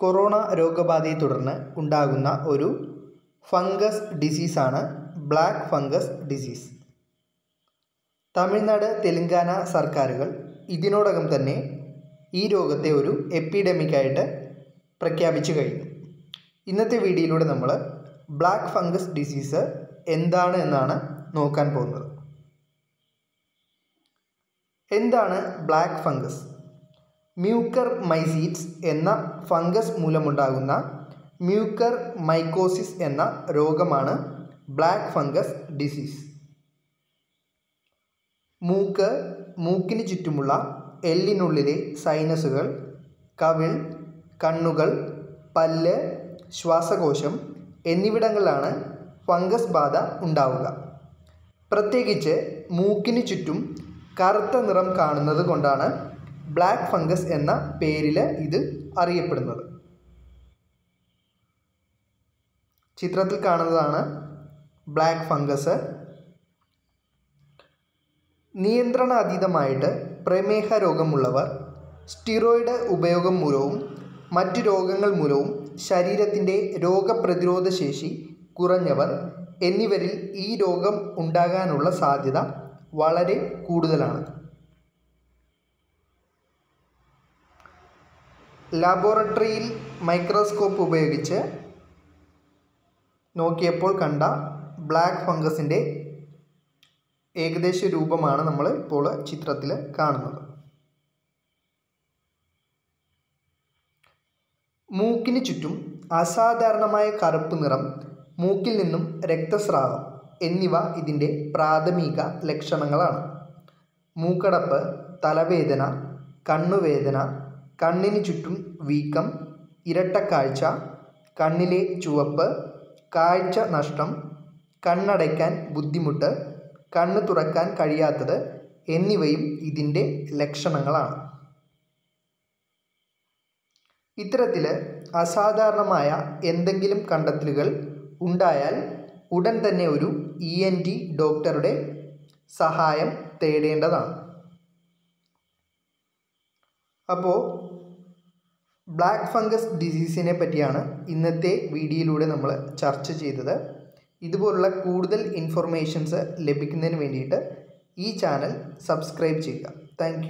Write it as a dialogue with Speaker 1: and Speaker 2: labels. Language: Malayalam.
Speaker 1: കൊറോണ രോഗബാധയെ തുടർന്ന് ഉണ്ടാകുന്ന ഒരു fungus ഡിസീസാണ് black fungus disease. Tamil Nadu Telangana സർക്കാരുകൾ ഇതിനോടകം തന്നെ ഈ രോഗത്തെ ഒരു എപ്പിഡമിക്കായിട്ട് പ്രഖ്യാപിച്ചു കഴിഞ്ഞു. ഇന്നത്തെ വീഡിയോയിലൂടെ നമ്മൾ ബ്ലാക്ക് ഫംഗസ് ഡിസീസ് എന്താണ് എന്നാണ് നോക്കാൻ പോകുന്നത്. എന്താണ് ബ്ലാക്ക് ഫംഗസ്? മ്യൂക്കർ മൈസീറ്റ്സ് എന്ന ഫംഗസ് മൂലമുണ്ടാകുന്ന മ്യൂക്കർ മൈക്കോസിസ് എന്ന രോഗമാണ് ബ്ലാക്ക് ഫംഗസ് ഡിസീസ്. മൂക്ക് മൂക്കിന് ചുറ്റുമുള്ള എല്ലിനുള്ളിലെ സൈനസുകൾ കവിൾ കണ്ണുകൾ പല്ല് ശ്വാസകോശം എന്നിവിടങ്ങളിലാണ് ഫംഗസ് ബാധ ഉണ്ടാവുക. പ്രത്യേകിച്ച് മൂക്കിന് ചുറ്റും കറുത്ത നിറം കാണുന്നത് കൊണ്ടാണ് ബ്ലാക്ക് ഫംഗസ് എന്ന പേരിൽ ഇത് അറിയപ്പെടുന്നത്. ചിത്രത്തിൽ കാണുന്നതാണ് ബ്ലാക്ക് ഫംഗസ്. നിയന്ത്രണാതീതമായിട്ട് പ്രമേഹ രോഗമുള്ളവർ സ്റ്റിറോയിഡ് ഉപയോഗം മൂലവും മറ്റു രോഗങ്ങൾ മൂലവും ശരീരത്തിന്റെ രോഗപ്രതിരോധ ശേഷി കുറഞ്ഞവർ എന്നിവരിൽ ഈ രോഗം ഉണ്ടാകാനുള്ള സാധ്യത വളരെ കൂടുതലാണ്. ലാബോറട്ടറിയിൽ മൈക്രോസ്കോപ്പ് ഉപയോഗിച്ച് നോക്കിയപ്പോൾ കണ്ട ബ്ലാക്ക് ഫംഗസിന്റെ ഏകദേശ രൂപമാണ് നമ്മൾ ഇപ്പോൾ ചിത്രത്തിൽ കാണുന്നത്. മൂക്കിന് ചുറ്റും അസാധാരണമായ കറുപ്പ് നിറം മൂക്കിൽ നിന്നും രക്തസ്രാവം എന്നിവ ഇതിന്റെ പ്രാഥമിക ലക്ഷണങ്ങളാണ്. മൂക്കടപ്പ് തലവേദന കണ്ണുവേദന കണ്ണിന് ചുറ്റും വീക്കം ഇരട്ടക്കാഴ്ച കണ്ണിലെ ചുവപ്പ് കാഴ്ച നഷ്ടം കണ്ണടയ്ക്കാൻ ബുദ്ധിമുട്ട് കണ്ണ് തുറക്കാൻ കഴിയാത്തത് എന്നിവയും ഇതിന്റെ ലക്ഷണങ്ങളാണ്. ഇത്തരത്തിൽ അസാധാരണമായ എന്തെങ്കിലും കണ്ടെത്തലുകൾ ഉണ്ടായാൽ ഉടൻ തന്നെ ഒരു ഇ എൻ ടി ഡോക്ടറുടെ സഹായം തേടേണ്ടതാണ്. അപ്പോൾ ബ്ലാക്ക് ഫംഗസ് ഡിസീസിനെ പറ്റിയാണ് ഇന്നത്തെ വീഡിയോയിലൂടെ നമ്മൾ ചർച്ച ചെയ്തത്. ഇതുപോലുള്ള കൂടുതൽ ഇൻഫർമേഷൻസ് ലഭിക്കുന്നതിന് വേണ്ടിയിട്ട് ഈ ചാനൽ സബ്സ്ക്രൈബ് ചെയ്യുക. താങ്ക്